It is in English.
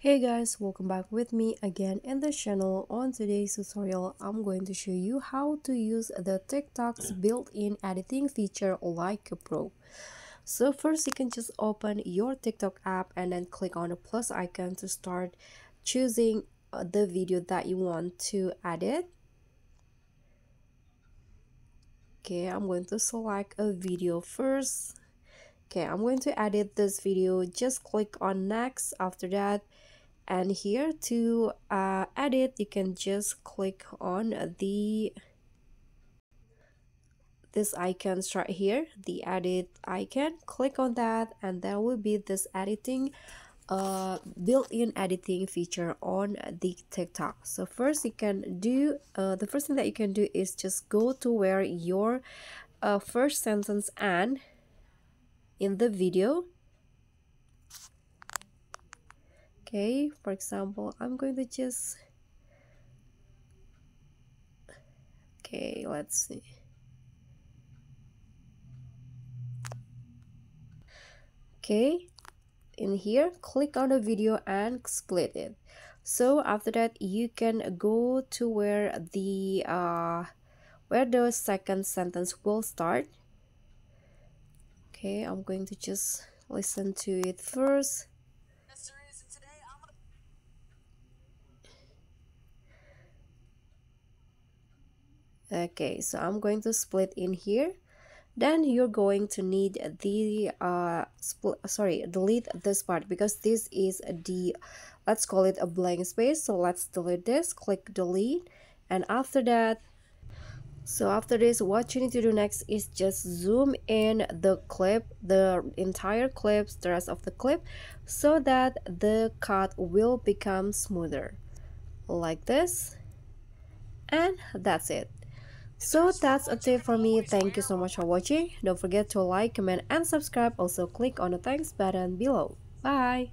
Hey guys, welcome back with me again in the channel. On today's tutorial, I'm going to show you how to use the TikTok's built-in editing feature like a pro. So first you can just open your TikTok app and then click on the plus icon to start choosing uh, the video that you want to edit. Okay, I'm going to select a video first. Okay, I'm going to edit this video. Just click on next. After that, and here to uh, edit you can just click on the this icons right here the edit icon click on that and there will be this editing uh, built-in editing feature on the TikTok. So first you can do uh, the first thing that you can do is just go to where your uh, first sentence and in the video. Okay for example I'm going to just okay let's see. Okay in here click on the video and split it. So after that you can go to where the uh where the second sentence will start okay i'm going to just listen to it first. Okay so i'm going to split in here. Then you're going to need the uh split sorry delete this part because this is the let's call it a blank space. So let's delete this click delete. And after that so after this what you need to do next is just zoom in the clip the entire clips the rest of the clip so that the cut will become smoother like this and that's it so that's a tip for me. Thank you so much for watching. Don't forget to like, comment, and subscribe. Also click on the thanks button below. Bye!